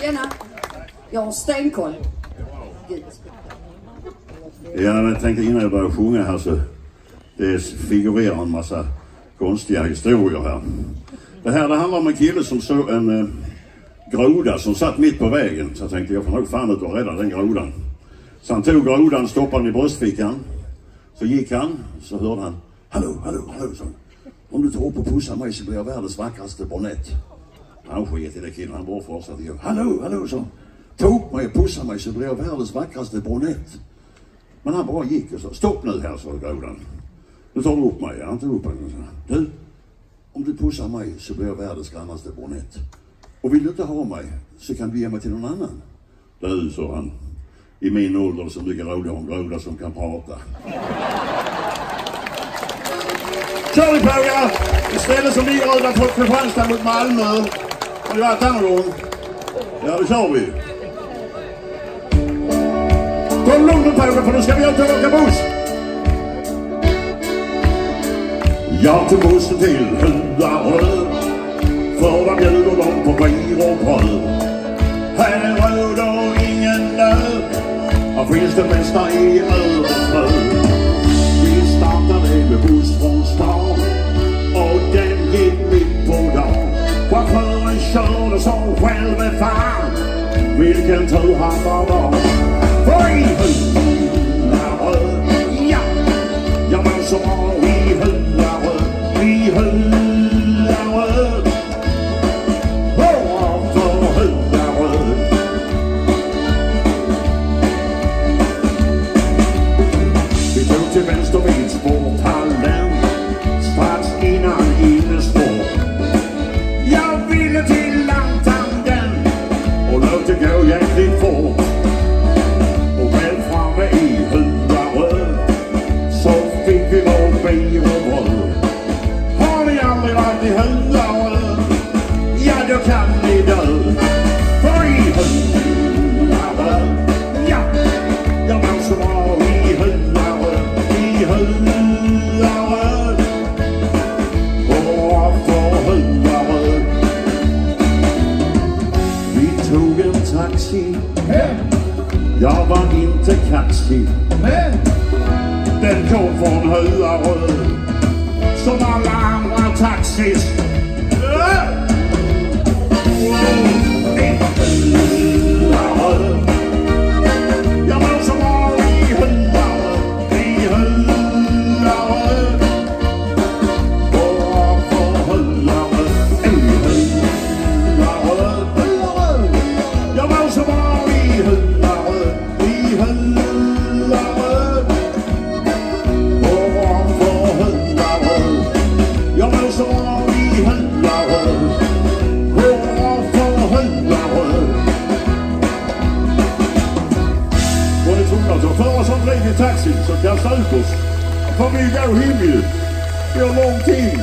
Tjena. Jag har stenkoll. Gud. Ja, jag tänkte innan jag börjar sjunga här så det figurerar en massa konstiga historier här. Det här det handlar om en kille som såg en eh, groda som satt mitt på vägen. Så jag tänkte jag får nog fan ut och rädda den grodan. Så han tog grodan, stoppade den i bröstfickan. Så gick han, så hörde han Hallå, hallå, hallå, så. Om du tar upp och pussar mig så blir jag världens vackraste brunett. Han sket i det killen, han bara fortsatte gå. Hallå, hallå, så. Ta upp mig och pussa mig så blir jag världens vackraste brunett. Men han bara gick och sa, stopp nu här, sa grodan. Nu tar du upp mig. Han tog upp mig och sa, du, om du pussar mig så blir jag världens grannaste brunett. Och vill du inte ha mig så kan du ge mig till någon annan. Du, sa han, i min ålder är så mycket roligare om groda som kan prata. Kör vi Pågar! istället ställe som ligger utanför Kristianstad mot Malmö. Har du varit där någon gång? Ja, då kör vi. Kom lugnt nu Pågar för nu ska vi ut och åka buss. Jag tog bussen till Huarö för där bjuder de på skir och bröd. Här råder ingen nöd, här finns det mesta i överflöd. Vi startade med buss från stan som själv fan, vilken tur han var van. För andra Får vi gå hem ju. Vi har lång tid.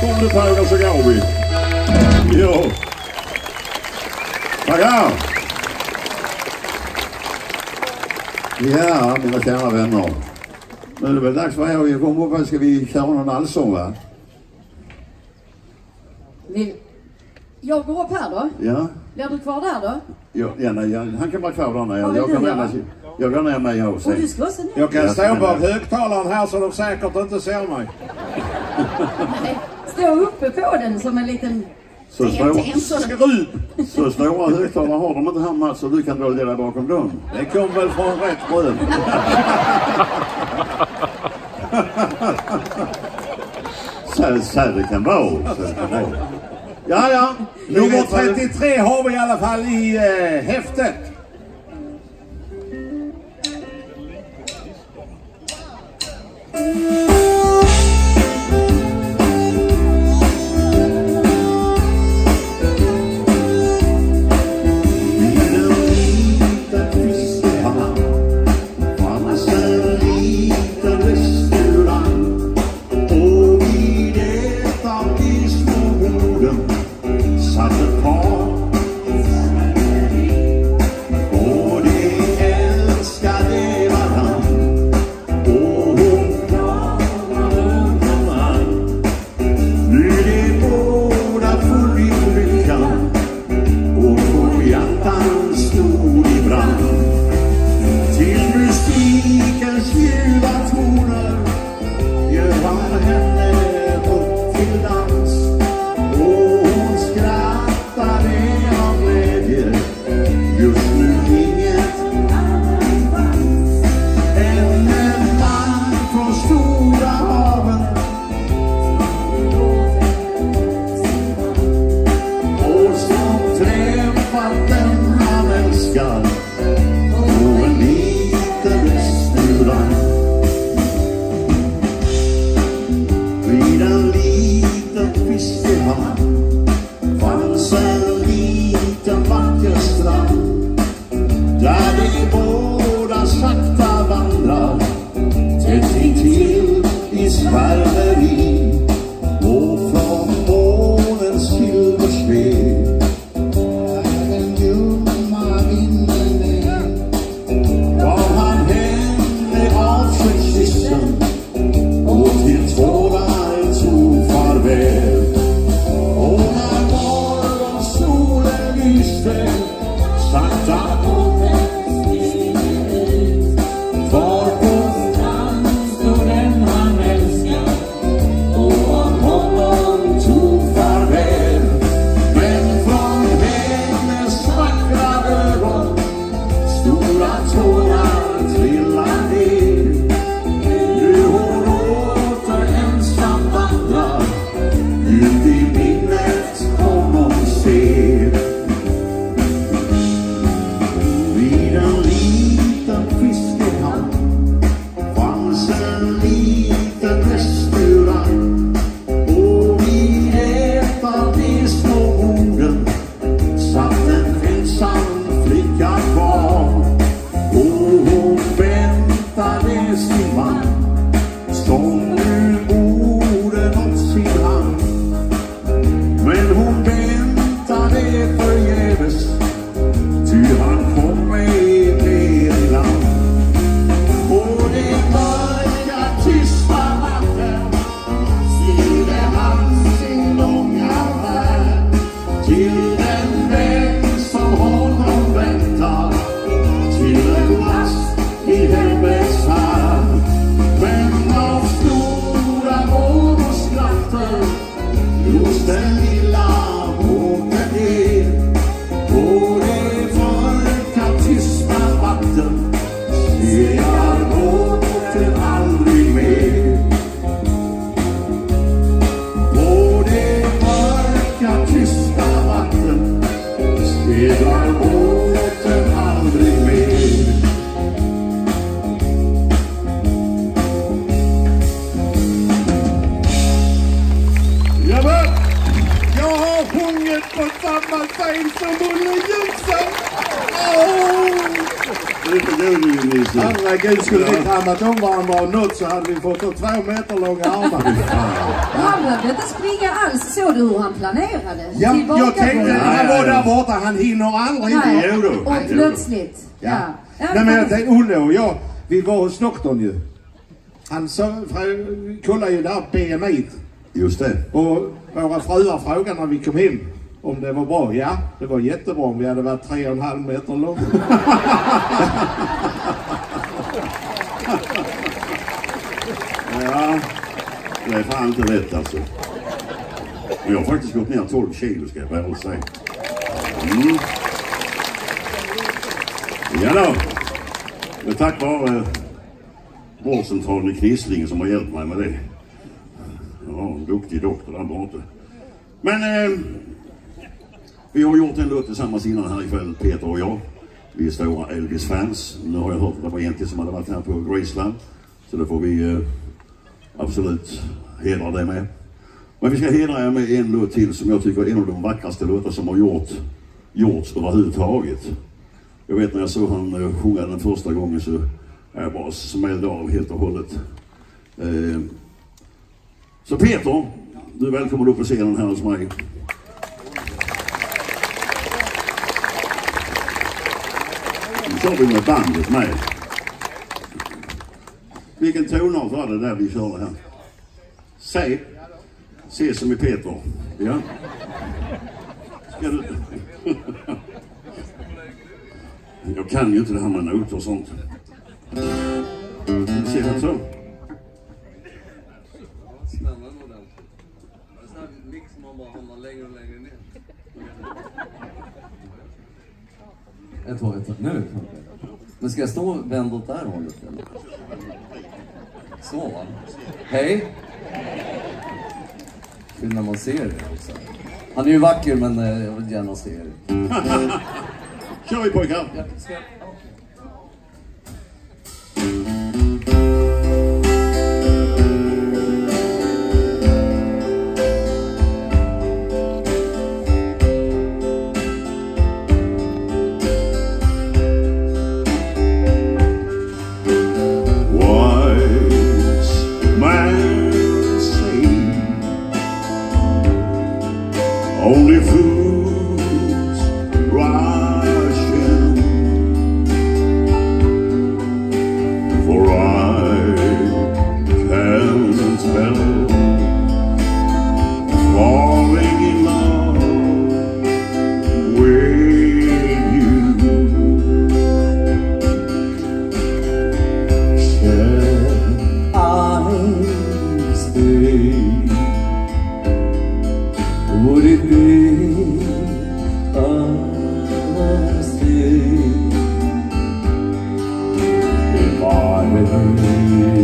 Kom du Pågar så går vi. Ja. Tackar. Ja, mina kära vänner. Nu är det väl dags för er att komma upp här. Ska vi köra någon allsång va? Vill... Jag går upp här då. Ja. Blir du kvar där då? Ja, ja, nej, jag, han kan vara kvar där. Vad vill Jag, du kan göra? Jag går ner med jag Och sen. du ska också ner? Jag kan stå bak med. högtalaren här så de säkert inte ser mig. Nej. Stå uppe på den som en liten... Så. Skruv! så stora högtalare har de inte här Mats, så du kan dölja dig bakom dem. Det kom väl från rätt röv. Så, så det kan vara. Så det kan vara. Ja, ja. Nummer vet vad det- 33 har vi i alla fall i eh, häftet. say. Just Herregud, skulle vi kramat om varandra och något så hade vi fått ha två meter långa armar. Han behövde inte springa alls. Såg du hur han planerade? Ja, Tillbaka jag tänkte han var där borta, han hinner aldrig. Nej, Jo då. och plötsligt. Ja. Ja. ja. Nej men jag tänkte, Olle och jag, vi var hos doktorn ju. Han frå- kollade ju där BMI Just det. och våra fruar frågade när vi kom hem om det var bra. Ja, det var jättebra om vi hade varit tre och en halv meter långa. Ja, det är fan inte lätt alltså. Men jag har faktiskt gått ner 12 kilo ska jag väl säga. Mm. Ja då. Men tack vare vårdcentralen i Knislinge som har hjälpt mig med det. Jag har en duktig doktor där borta. Men eh, vi har gjort en låt tillsammans innan här ikväll, Peter och jag. Vi är stora Elvis-fans. Nu har jag hört att det var en till som hade varit här på Graceland. Så då får vi eh, absolut hedra det med. Men vi ska hedra er med en låt till som jag tycker är en av de vackraste låtar som har gjort, gjorts överhuvudtaget. Jag vet när jag såg han eh, sjunga den första gången så jag bara smällde av helt och hållet. Eh, så Peter, du är välkommen upp på scenen här hos mig. Nu kör vi med bandet med. Vilken tonart var det där vi körde här? C. C som i Peter. Ja. Ska du... Jag kan ju inte det här med noter och sånt. Ser det så? Längre och längre ner. Ett tag, ett tag. Nu. Men ska jag stå vänd åt det här hållet eller? Så va? Hej. Kul när man ser det också. Han är ju vacker men eh, jag vill gärna se det. Kör vi pojkar! Ja, you.